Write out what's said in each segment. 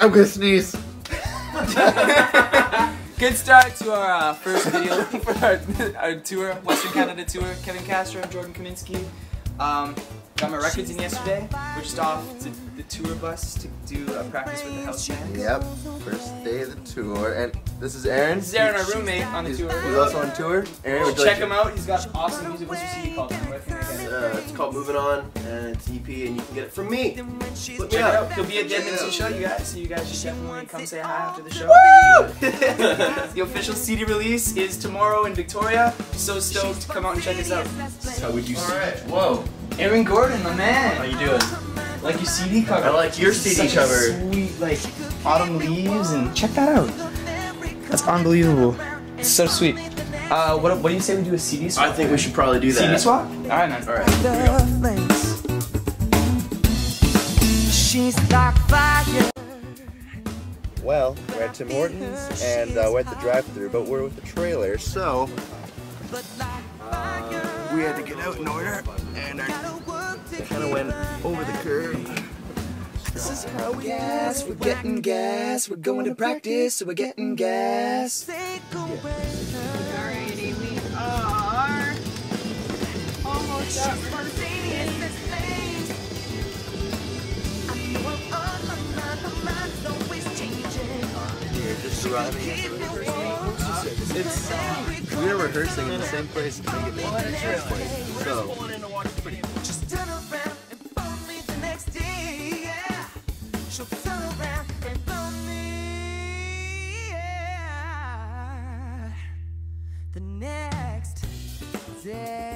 I'm gonna sneeze. Good start to our uh, first video for our, our tour, Western Canada tour. Kevin Castro, and Jordan Kaminski. Um, got my records in yesterday. We're just off to the tour bus to do a practice with the house band. Yep. First day of the tour, and this is Aaron. This is Aaron, our roommate on the He's, tour. he's also on tour. Aaron, Check like him out. He's got awesome music. What's your CD called? Called Moving On, and it's EP, and you can get it from me. Look me Check up. out. He'll be at the Edmonton show, you guys. So you guys should definitely come say hi after the show. the official CD release is tomorrow in Victoria. So stoked. To come out and check us out. How would you All say? right. Whoa. Aaron Gordon, my man. How you doing? Like your CD cover. I like your CD Such a cover. Sweet, like autumn leaves, and check that out. That's unbelievable. It's so sweet. Uh, what, what do you say we do a CD swap? I think we should probably do that. CD swap? All right, man. All right. Here we go. She's like fire. Well, we're at Tim Hortons, and uh, we're at the drive-through, but we're with the trailer, so uh, we had to get out in order, and our kind of went over the curb. This is how we gas. We're getting gas. We're going to practice, so we're getting gas. Alrighty, just arriving. It's we are rehearsing in the same place the place. So Just turn around and phone me the next day. Yeah. She'll turn around and phone me. Yeah. The next day,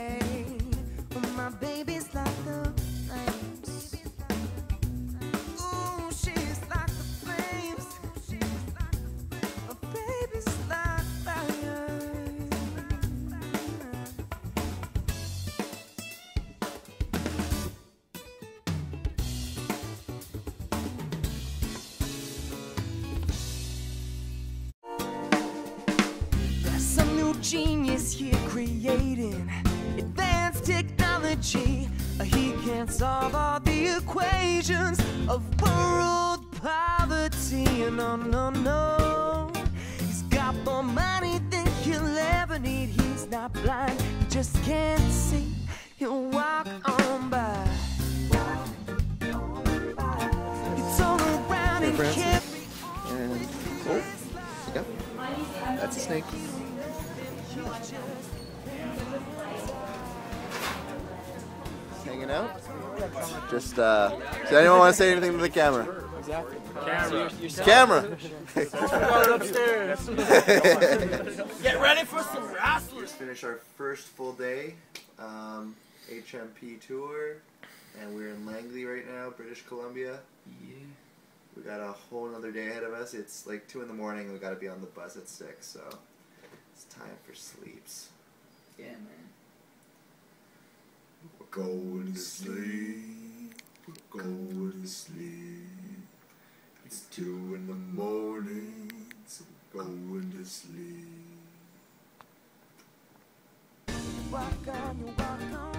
genius here creating advanced technology. Uh, he can't solve all the equations of world poverty. Oh, no, no, no. He's got more money than he'll ever need. He's not blind, he just can't see. He'll walk on by. It's all around and carry and oh, yep, that's a snake. Hanging out. Just uh, does anyone want to say anything to the camera? Exactly. Camera. Get ready for some wrestling. Just finished our first full day, um, HMP tour, and we're in Langley right now, British Columbia. Yeah. We got a whole another day ahead of us. It's like two in the morning. We got to be on the bus at six, so it's time for sleeps. Yeah, man. We're going to sleep. We're going to sleep. It's two in the morning, so we're going to sleep. walk on, you walk on.